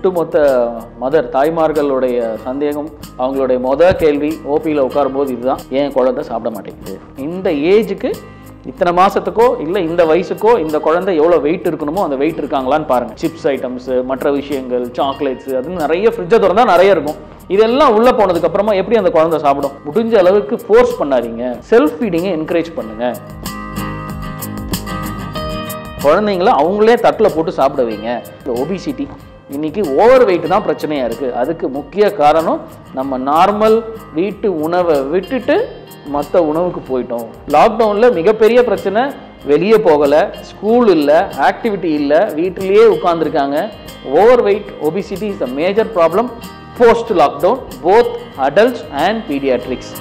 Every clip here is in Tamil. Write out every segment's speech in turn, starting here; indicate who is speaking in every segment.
Speaker 1: ஒட்டுமொத்த மதர் தாய்மார்களுடைய சந்தேகம் அவங்களுடைய மொதல் கேள்வி ஓபியில் உட்காரும்போது இதுதான் ஏன் குழந்தை சாப்பிட மாட்டேங்குது? இந்த ஏஜுக்கு இத்தனை மாதத்துக்கோ இல்லை இந்த வயசுக்கோ இந்த குழந்தை எவ்வளோ வெயிட் இருக்கணுமோ அந்த வெயிட் இருக்காங்களான்னு பாருங்க. சிப்ஸ் ஐட்டம்ஸ் மற்ற விஷயங்கள் சாக்லேட்ஸ் அது நிறைய ஃப்ரிட்ஜை திறந்தா நிறைய இருக்கும். இதெல்லாம் உள்ளே போனதுக்கு அப்புறமா எப்படி அந்த குழந்தை சாப்பிடும்? முடிஞ்ச அளவுக்கு ஃபோர்ஸ் பண்ணாதீங்க. செல்ஃப் ஃபீடிங்கை என்கரேஜ் பண்ணுங்க. குழந்தைங்கள அவங்களே தட்டில் போட்டு சாப்பிட வைங்க. இந்த ஒபிசிட்டி இன்றைக்கி ஓவர் வெயிட் தான் பிரச்சனையாக இருக்குது அதுக்கு முக்கிய காரணம் நம்ம நார்மல் வீட்டு உணவை விட்டுட்டு மற்ற உணவுக்கு போயிட்டோம். லாக்டவுனில் மிகப்பெரிய பிரச்சனை வெளியே போகலை ஸ்கூல் இல்லை ஆக்டிவிட்டி இல்லை வீட்டிலேயே உட்காந்துருக்காங்க overweight obesity is a major problem post lockdown both adults and paediatrics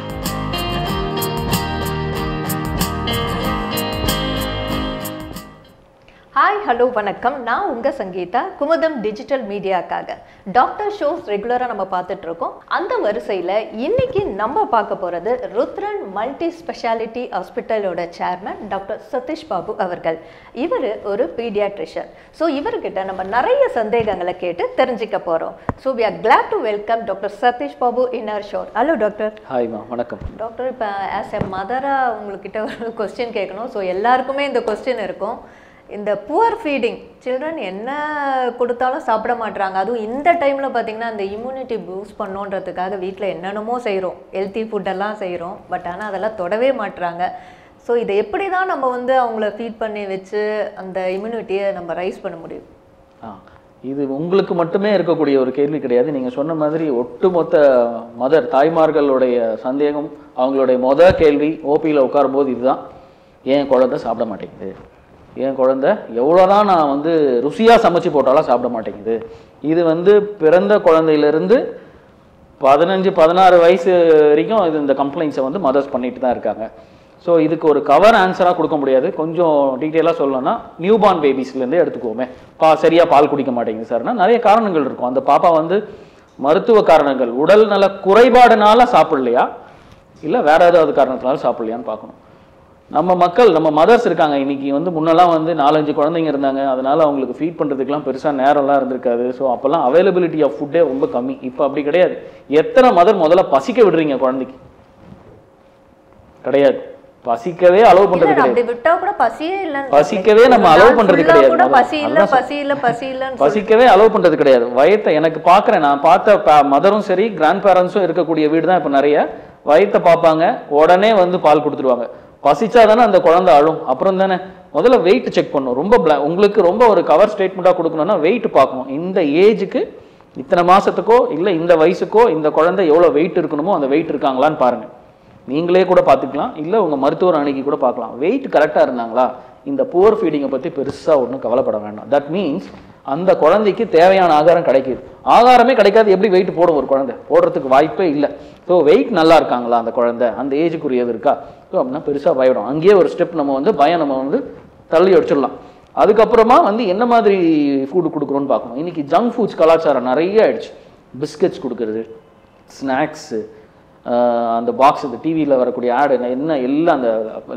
Speaker 2: hello வணக்கம். நான் உங்க சங்கீதா குமுதம் டிஜிட்டல் மீடியாக்காக டாக்டர் ஷோஸ் ரெகுலரா நம்ம பார்த்துட்டு இருக்கோம் அந்த வரிசையில இன்னைக்கு நம்ம பார்க்க போறது ருத்ரன் மல்டி ஸ்பெஷாலிட்டி ஹாஸ்பிட்டலோட சேர்மன் டாக்டர் சதீஷ் பாபு அவர்கள். இவர் ஒரு பீடியாட்ரிஷியன் ஸோ இவர்கிட்ட நம்ம நிறைய சந்தேகங்களை கேட்டு தெரிஞ்சுக்க போறோம். So we are glad to welcome doctor Satish Babu in our show hello doctor
Speaker 1: ஹாய்மா வணக்கம்.
Speaker 2: டாக்டர் இப்போ ஆஸ் எ மதராக உங்ககிட்ட ஒரு கொஸ்டின் கேட்கணும். ஸோ எல்லாருக்குமே இந்த கொஸ்டின் இருக்கும். இந்த புவர் ஃபீடிங் சில்ட்ரன் என்ன கொடுத்தாலும் சாப்பிட மாட்றாங்க. அதுவும் இந்த டைமில் பார்த்தீங்கன்னா அந்த இம்யூனிட்டி பூஸ்ட் பண்ணோன்றதுக்காக வீட்டில் என்னென்னமோ செய்கிறோம் ஹெல்த்தி ஃபுட்டெல்லாம் செய்கிறோம் பட் ஆனால் அதெல்லாம் தொடவே மாட்றாங்க. ஸோ இதை எப்படி தான் நம்ம வந்து அவங்கள ஃபீட் பண்ணி வச்சு அந்த இம்யூனிட்டியை நம்ம ரைஸ் பண்ண முடியும்?
Speaker 1: ஆ இது உங்களுக்கு மட்டுமே இருக்கக்கூடிய ஒரு கேள்வி கிடையாது. நீங்கள் சொன்ன மாதிரி ஒட்டுமொத்த மதர் தாய்மார்களுடைய சந்தேகம் அவங்களுடைய மொதல் கேள்வி ஓபியில் உட்காரும்போது இதுதான். ஏன் குழந்தை சாப்பிட மாட்டேங்குது? என் குழந்தை எவ்வளோதான் நான் வந்து ருசியாக சமைச்சு போட்டாலும் சாப்பிட மாட்டேங்குது. இது வந்து பிறந்த குழந்தையிலேருந்து பதினஞ்சு பதினாறு வயசு வரைக்கும் இது இந்த கம்ப்ளைண்ட்ஸை வந்து மதர்ஸ் பண்ணிட்டு தான் இருக்காங்க. ஸோ இதுக்கு ஒரு கவர் ஆன்சராக கொடுக்க முடியாது. கொஞ்சம் டீட்டெயிலாக சொல்லணும்னா நியூபார்ன் பேபிஸ்லேருந்தே எடுத்துக்குவோமே. பா சரியாக பால் குடிக்க மாட்டேங்குது சார்னா நிறைய காரணங்கள் இருக்கும். அந்த பாப்பா வந்து மருத்துவ காரணங்கள் உடல் நல குறைபாடுனால சாப்பிடலையா? இல்லை வேற ஏதாவது காரணத்தினால சாப்பிடலையான்னு பார்க்கணும். நம்ம மக்கள் நம்ம மதர்ஸ் இருக்காங்க. இன்னைக்கு வந்து முன்னெல்லாம் வந்து நாலஞ்சு குழந்தைங்க இருந்தாங்க. அதனால அவங்களுக்கு ஃபீட் பண்ணுறதுக்குலாம் பெருசாக நேரம்லாம் இருந்திருக்காது. ஸோ அப்போல்லாம் அவைலபிலிட்டி ஆஃப் ஃபுட்டே ரொம்ப கம்மி. இப்போ அப்படி கிடையாது. எத்தனை மதர் முதல்ல பசிக்க விடுறீங்க குழந்தைக்கு? கிடையாது. பசிக்கவே அலோவ் பண்றது
Speaker 2: இல்ல,
Speaker 1: கிடையாது.
Speaker 2: அப்படி விட்டா கூட பசியே இல்லைன்னு
Speaker 1: பசிக்கவே நம்ம
Speaker 2: நாள்
Speaker 1: பண்றது கிடையாது.
Speaker 2: பசி இல்ல பசி இல்ல பசி இல்லன்னு
Speaker 1: பசிக்கவே அலோவ் பண்றது கிடையாது. வயத்தை எனக்கு பார்க்குறேன். நான் பார்த்த மதரும் சரி கிராண்ட் பேரண்ட்ஸும் இருக்கக்கூடிய வீடு தான் இப்போ நிறைய. வயத்தை பார்ப்பாங்க. உடனே வந்து பால் கொடுத்துருவாங்க. பசிச்சா தானே அந்த குழந்தை அழும். அப்புறம் தானே முதல்ல வெயிட் செக் பண்ணும். ரொம்ப உங்களுக்கு ரொம்ப ஒரு கவர் ஸ்டேட்மெண்ட்டாக கொடுக்கணும்னா வெயிட் பார்க்கணும். இந்த ஏஜுக்கு இத்தனை மாதத்துக்கோ இல்லை இந்த வயசுக்கோ இந்த குழந்தை எவ்வளோ வெயிட் இருக்கணுமோ அந்த வெயிட் இருக்காங்களான்னு பாருங்கள் நீங்களே கூட பார்த்துக்கலாம். இல்லை உங்கள் மருத்துவர் அணுகி கூட பார்க்கலாம். வெயிட் கரெக்டாக இருந்தாங்களா? இந்த புவர் ஃபீடிங்கை பற்றி பெருசாக ஒன்றும் கவலைப்பட வேண்டாம். தட் மீன்ஸ் அந்த குழந்தைக்கு தேவையான ஆகாரம் கிடைக்குது. ஆகாரமே கிடைக்காது. எப்படி வெயிட் போடும் ஒரு குழந்தை? போடுறதுக்கு வாய்ப்பே இல்லை. ஸோ வெயிட் நல்லா இருக்காங்களா அந்த குழந்தை? அந்த ஏஜுக்குரியது இருக்கா? ஸோ அப்படின்னா பெருசாக பயப்படும் அங்கேயே ஒரு ஸ்டெப் நம்ம வந்து பயம் நம்ம வந்து தள்ளி அடிச்சிடலாம். அதுக்கப்புறமா வந்து என்ன மாதிரி ஃபுட்டு கொடுக்குறோன்னு பார்க்கணும். இன்னைக்கு ஜங்க் ஃபுட்ஸ் கலாச்சாரம் நிறைய ஆயிடுச்சு. பிஸ்கட்ஸ் கொடுக்குறது ஸ்நாக்ஸு அந்த பாக்ஸ் இந்த டிவியில் வரக்கூடிய ஆடு என்ன எல்லாம் அந்த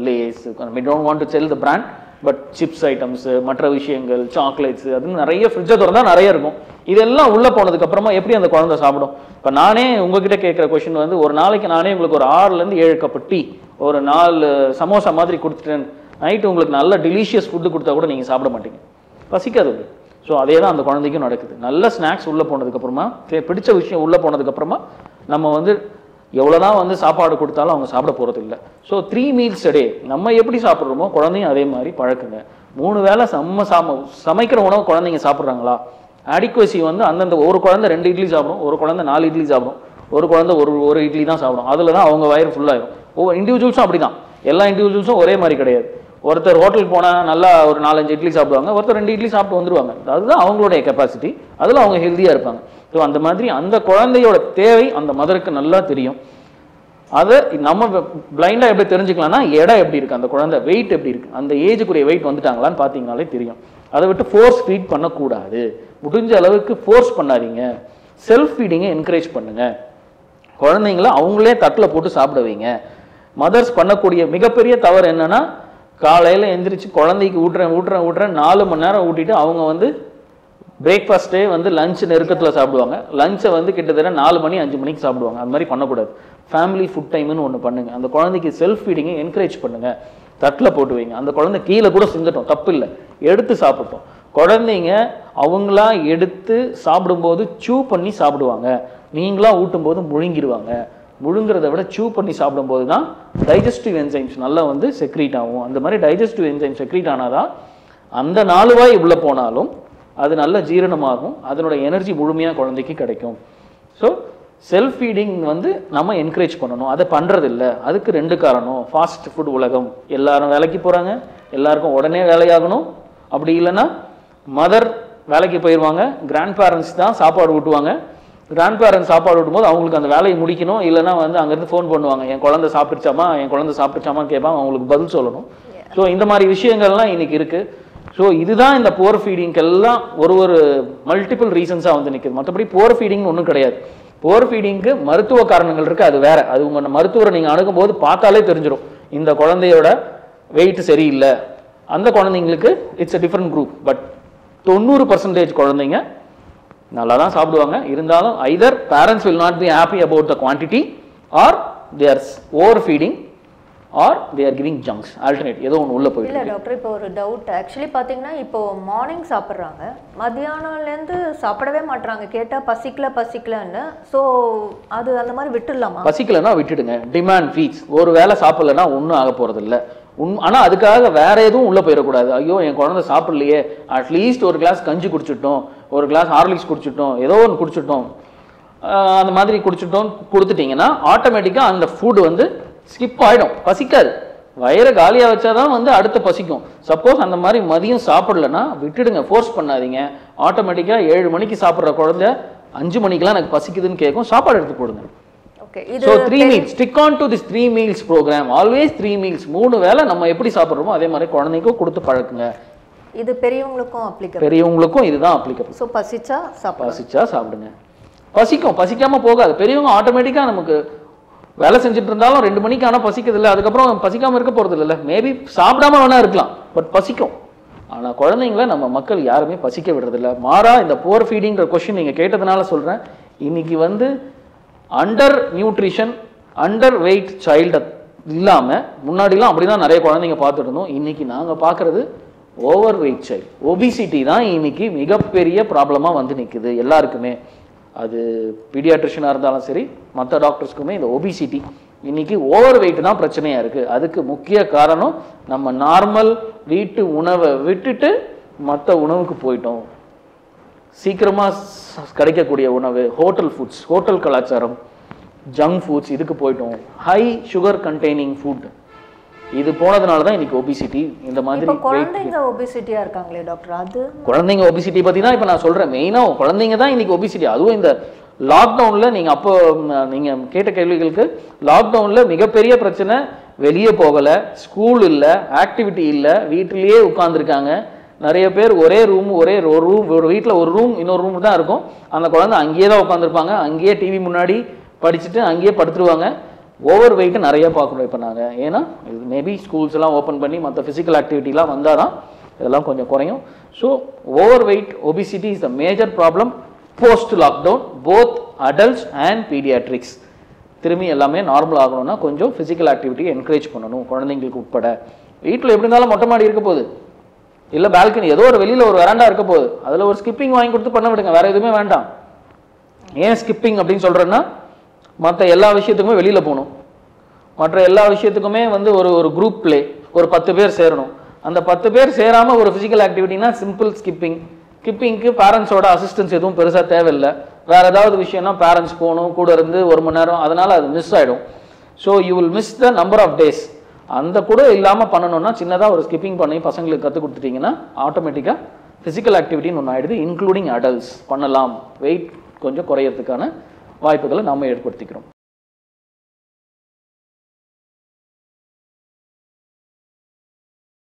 Speaker 1: Lay's we don't want to sell the brand but chips items மற்ற விஷயங்கள் சாக்லேட்ஸு அது நிறைய ஃப்ரிட்ஜை திறந்தால் நிறைய இருக்கும். இதெல்லாம் உள்ளே போனதுக்கப்புறமா எப்படி அந்த குழந்தை சாப்பிடும்? இப்போ நானே உங்ககிட்ட கேட்குற கொஷின் வந்து ஒரு நாளைக்கு நானே உங்களுக்கு ஒரு ஆறுலேருந்து ஏழு கப்பு டீ ஒரு நாலு சமோசா மாதிரி கொடுத்துட்டேன். நைட்டு உங்களுக்கு நல்ல டெலிஷியஸ் ஃபுட்டு கொடுத்தா கூட நீங்கள் சாப்பிட மாட்டீங்க. பசிக்காது உங்களுக்கு ஸோ அதே தான் அந்த குழந்தைக்கும் நடக்குது. நல்ல ஸ்நாக்ஸ் உள்ளே போனதுக்கப்புறமா பிடிச்ச விஷயம் உள்ளே போனதுக்கப்புறமா நம்ம வந்து எவ்வளோதான் வந்து சாப்பாடு கொடுத்தாலும் அவங்க சாப்பிட போகிறது இல்லை ஸோ த்ரீ மீல்ஸ் டே நம்ம எப்படி சாப்பிட்றோமோ குழந்தையும் அதே மாதிரி பழக்குங்க. மூணு வேளை செம்ம சாம சமைக்கிற உணவு குழந்தைங்க சாப்பிட்றாங்களா? அடிக்குவசி வந்து அந்தந்த ஒரு குழந்தை ரெண்டு இட்லி சாப்பிடும் ஒரு குழந்தை நாலு இட்லி சாப்பிடும் ஒரு குழந்தை ஒரு ஒரு இட்லி தான் சாப்பிடும். அதில் தான் அவங்க வயிறு ஃபுல்லாயிரும் ஒவ்வொரு இண்டிவிஜுவல்ஸும் அப்படி தான் எல்லா இண்டிவிஜுவல்ஸும் ஒரே மாதிரி கிடையாது. ஒருத்தர் ஹோட்டலுக்கு போனால் நல்லா ஒரு நாலஞ்சு இட்லி சாப்பிடுவாங்க ஒருத்தர் ரெண்டு இட்லி சாப்பிட்டு வந்துருவாங்க. அதுதான் அவங்களுடைய கெப்பாசிட்டி அதில் அவங்க ஹெல்த்தியாக இருப்பாங்க. ஸோ அந்த மாதிரி அந்த குழந்தையோட தேவை அந்த மதருக்கு நல்லா தெரியும். அதை நம்ம பிளைண்டாக எப்படி தெரிஞ்சுக்கலாம்னா எடை எப்படி இருக்குது அந்த குழந்தை வெயிட் எப்படி இருக்குது அந்த ஏஜுக்குரிய வெயிட் வந்துட்டாங்களான்னு பார்த்தீங்கனாலே தெரியும். அதை விட்டு ஃபோர்ஸ் ஃபீட் பண்ணக்கூடாது. முடிஞ்ச அளவுக்கு ஃபோர்ஸ் பண்ணாதீங்க. செல்ஃப் ஃபீடிங்கை என்கரேஜ் பண்ணுங்கள் குழந்தைங்கள அவங்களே தட்டில் போட்டு சாப்பிட வைங்க. மதர்ஸ் பண்ணக்கூடிய மிகப்பெரிய தவறு என்னென்னா காலையில் எந்திரிச்சு குழந்தைக்கு ஊட்டுறேன் ஊட்டுறேன் ஊட்டுறேன் நாலு மணி நேரம் ஊட்டிட்டு அவங்க வந்து பிரேக்ஃபாஸ்ட்டே வந்து லஞ்ச் நெருக்கத்தில் சாப்பிடுவாங்க. லஞ்சை வந்து கிட்டத்தட்ட நாலு மணி அஞ்சு மணிக்கு சாப்பிடுவாங்க. அந்த மாதிரி பண்ணக்கூடாது. ஃபேமிலி ஃபுட் டைம்னு ஒன்று பண்ணுங்க. அந்த குழந்தைக்கு செல்ஃப் ஃபீடிங்கை என்கரேஜ் பண்ணுங்கள் தட்டில் போட்டு வைங்க. அந்த குழந்தை கீழே கூட சிந்தட்டும் தப்பு இல்லை எடுத்து சாப்பிட்டோம் குழந்தைங்க அவங்களா எடுத்து சாப்பிடும்போது சூ பண்ணி சாப்பிடுவாங்க. நீங்களாக ஊட்டும்போது முழுங்கிடுவாங்க முழுங்கிறத விட சூ பண்ணி சாப்பிடும்போது தான் டைஜஸ்டிவ் என்சைம்ஸ் நல்லா வந்து செக்ரீட் ஆகும். அந்த மாதிரி டைஜஸ்டிவ் என்சைம் செக்ரீட் ஆனாதான் அந்த நாலுவாய் உள்ளே போனாலும் அது நல்ல ஜீரணமாகும். அதனோட எனர்ஜி முழுமையாக குழந்தைக்கு கிடைக்கும். ஸோ செல்ஃப் ஃபீடிங் வந்து நம்ம என்கரேஜ் பண்ணணும். அதை பண்ணுறதில்ல அதுக்கு ரெண்டு காரணம். ஃபாஸ்ட் ஃபுட் உலகம். எல்லாரும் வேலைக்கு போகிறாங்க எல்லாருக்கும் உடனே வேலையாகணும். அப்படி இல்லைன்னா மதர் வேலைக்கு போயிடுவாங்க கிராண்ட் பேரண்ட்ஸ் தான் சாப்பாடு ஊட்டுவாங்க. கிராண்ட் பேரண்ட்ஸ் சாப்பாடு ஊட்டும்போது அவங்களுக்கு அந்த வேலையை முடிக்கணும். இல்லைன்னா வந்து அங்கேருந்து ஃபோன் பண்ணுவாங்க. என் குழந்தை சாப்பிடுச்சாமா? என் குழந்தை சாப்பிடுச்சாமான்னு கேட்பாங்க. அவங்களுக்கு பதில் சொல்லணும். ஸோ இந்த மாதிரி விஷயங்கள்லாம் இன்னைக்கு இருக்கு. ஸோ இதுதான் இந்த போர் ஃபீடிங்க்கெல்லாம் ஒரு ஒரு மல்டிபிள் ரீசன்ஸாக வந்து நிற்குது மற்றபடி போர் ஃபீடிங் ஒன்றும் கிடையாது. போர் ஃபீடிங்க்கு மருத்துவ காரணங்கள் இருக்கு. அது வேற. அது உங்க மருத்துவரை நீங்க அணுகும்போது பார்த்தாலே தெரிஞ்சிடும் இந்த குழந்தையோட வெயிட் சரியில்லை. அந்த குழந்தைங்களுக்கு it's a different group but தொண்ணூறு பர்சன்டேஜ் குழந்தைங்க நல்லா தான் சாப்பிடுவாங்க. இருந்தாலும் either parents will not be happy about the quantity or they're over feeding or they are giving junks alternate ஏதோ ஒன்று உள்ள போயிட்டு
Speaker 2: இல்ல டாக்டர் இப்போ ஒரு டவுட் ஆக்சுவலி பாத்தீங்கன்னா இப்போ மார்னிங் சாப்பிட்றாங்க. மத்தியானம்லேருந்து சாப்பிடவே மாட்றாங்க. கேட்டா பசிக்கல பசிக்கலன்னு. ஸோ அது அந்த மாதிரி விட்டுடலாமா?
Speaker 1: பசிக்கலைன்னா விட்டுடுங்க. டிமாண்ட் ஃபீட்ஸ் ஒரு வேளை சாப்பிடலன்னா ஒன்றும் ஆக போறது இல்ல உண் ஆனால் அதுக்காக வேற எதுவும் உள்ள போயிடக்கூடாது. ஐயோ என் குழந்தை சாப்பிடலையே. அட்லீஸ்ட் ஒரு கிளாஸ் கஞ்சி குடிச்சிட்டோம். ஒரு கிளாஸ் ஹார்லிக்ஸ் குடிச்சிட்டோம் ஏதோ ஒன்று குடிச்சிட்டோம். அந்த மாதிரி குடிச்சிட்டோம் கொடுத்துட்டீங்கன்னா ஆட்டோமேட்டிக்காக அந்த ஃபுட் வந்து ஸ்கிப் ஆயிடும். பசிக்காது. வயிறை காலியாக வச்சாதான் வந்து அடுத்து பசிக்கும். சப்போஸ் அந்த மாதிரி மதியம் சாப்பிடலன்னா விட்டுடுங்க ஃபோர்ஸ் பண்ணாதீங்க. ஆட்டோமேட்டிக்காக ஏழு மணிக்கு சாப்பிட்ற குழந்தை அஞ்சு மணிக்கெல்லாம் எனக்கு பசிக்குதுன்னு கேட்கும் சாப்பாடு எடுத்து
Speaker 2: இது
Speaker 1: so three meals stick on to this three meals programme always three meals மூணு வேளை நம்ம எப்படி சாப்பிட்றோமோ அதே மாதிரி குழந்தைக்கும் கொடுத்து பழக்குங்க.
Speaker 2: இது பெரியவங்களுக்கும் அப்ளிகபிள்
Speaker 1: பெரியவங்களுக்கும் இதுதான் அப்ளிகபிள்
Speaker 2: ஸோ பசிச்சா சாப்பிடலாம்
Speaker 1: பசிச்சா சாப்பிடுங்க. பசிக்கும் பசிக்காம போகாது. பெரியவங்க ஆட்டோமேட்டிக்காக நமக்கு வேலை செஞ்சுட்டு இருந்தாலும் ரெண்டு மணிக்கு ஆனால் பசிக்குது இல்லை அதுக்கப்புறம் பசிக்காம இருக்க போறது இல்லைல்ல மேபி சாப்பிடாம வேணா இருக்கலாம். பட் பசிக்கும். ஆனா குழந்தைங்கள நம்ம மக்கள் யாருமே பசிக்க விடுறதில்ல. மாறா இந்த போர் ஃபீடிங்கிற கொஸ்டின் நீங்க கேட்டதுனால சொல்றேன். இன்னைக்கு வந்து under nutrition under weight child இல்லாம முன்னாடிலாம் அப்படிதான் நிறைய குழந்தைங்க பார்த்துட்டு இருந்தோம். இன்னைக்கு நாங்க பார்க்கறது ஓவர் வெயிட் சைல்டு ஒபிசிட்டி தான் இன்னைக்கு மிகப்பெரிய ப்ராப்ளமாக வந்து நிற்குது எல்லாருக்குமே. அது பீடியாட்ரிஷனாக இருந்தாலும் சரி மற்ற டாக்டர்ஸ்க்குமே இந்த ஒபிசிட்டி இன்னைக்கு ஓவர் வெயிட் தான் பிரச்சனையாக இருக்குது அதுக்கு முக்கிய காரணம் நம்ம நார்மல் வீட்டு உணவை விட்டுட்டு மற்ற உணவுக்கு போயிட்டோம். சீக்கிரமாக கிடைக்கக்கூடிய உணவு ஹோட்டல் ஃபுட்ஸ் ஹோட்டல் கலாச்சாரம் ஜங்க் ஃபுட்ஸ் இதுக்கு போயிட்டோம். ஹை சுகர் கண்டெய்னிங் ஃபுட் இது போனதுனால தான் இன்னைக்கு ஒபிசிட்டி இந்த மாதிரி
Speaker 2: குழந்தைங்க ஒபிசிட்டியா இருக்காங்களே டாக்டர் அது
Speaker 1: குழந்தைங்க ஒபிசிட்டி பத்தி தான் இப்போ நான் சொல்றேன். மெயினா குழந்தைங்க தான் இன்னைக்கு ஒபிசிட்டி அதுவும் இந்த லாக்டவுன்ல நீங்க அப்போ ம், நீங்க கேட்ட கேள்விகளுக்கு லாக்டவுன்ல மிகப்பெரிய பிரச்சனை வெளியே போகல ஸ்கூல் இல்ல ஆக்டிவிட்டி இல்ல வீட்டிலேயே உட்கார்ந்துருக்காங்க. நிறைய பேர் ஒரே ரூம் ஒரே ஒரு ரூம் ஒரு வீட்டில் ஒரு ரூம் இன்னொரு ரூம் தான் இருக்கும். அந்த குழந்தை அங்கேயே தான் உட்காந்துருப்பாங்க அங்கேயே டிவி முன்னாடி படிச்சுட்டு அங்கேயே படுத்துருவாங்க. ஓவர் வெயிட்டு நிறைய பார்க்கணும் இப்போ நாங்கள் ஏன்னா இது மேபி ஸ்கூல்ஸ்லாம் ஓப்பன் பண்ணி மற்ற ஃபிசிக்கல் ஆக்டிவிட்டிலாம் வந்தால் தான் இதெல்லாம் கொஞ்சம் குறையும். So overweight obesity is the major problem post lockdown both adults and paediatrics திரும்பி எல்லாமே நார்மல் ஆகணும்னா கொஞ்சம் ஃபிசிக்கல் ஆக்டிவிட்டியை என்கரேஜ் பண்ணணும் குழந்தைங்களுக்கு உட்பட. வீட்டில் எப்படி இருந்தாலும் மொட்டை மாடி இருக்க போகுது. இல்லை பால்கனி ஏதோ ஒரு வெளியில் ஒரு வெராண்டா இருக்க போகுது. அதில் ஒரு ஸ்கிப்பிங் வாங்கி கொடுத்து பண்ண விடுங்க. வேறு எதுவுமே வேண்டாம். ஏன் ஸ்கிப்பிங் அப்படின்னு சொல்கிறேன்னா மற்ற எல்லா விஷயத்துக்குமே வெளியில் போகணும். மற்ற எல்லா விஷயத்துக்குமே வந்து ஒரு ஒரு குரூப் ப்ளே ஒரு பத்து பேர் சேரணும். அந்த பத்து பேர் சேராமல் ஒரு ஃபிசிக்கல் ஆக்டிவிட்டினா சிம்பிள் ஸ்கிப்பிங் ஸ்கிப்பிங்க்கு பேரண்ட்ஸோட அசிஸ்டன்ஸ் எதுவும் பெருசாக தேவையில்லை. வேறு ஏதாவது விஷயம்னா பேரண்ட்ஸ் போகணும் கூட இருந்து ஒரு மணி நேரம் அதனால் அது மிஸ் ஆகிடும் so you will miss the number of days அந்த கூட இல்லாமல் பண்ணணும்னா சின்னதாக ஒரு ஸ்கிப்பிங் பண்ணி பசங்களுக்கு கற்றுக் கொடுத்துட்டிங்கன்னா ஆட்டோமேட்டிக்காக ஃபிசிக்கல் ஆக்டிவிட்டின்னு ஒன்று ஆகிடுது இன்க்ளூடிங் அடல்ட்ஸ் பண்ணலாம். வெயிட் கொஞ்சம் குறையிறதுக்கான வாய்ப்புகளை நாம் ஏற்படுத்திக்கிறோம்.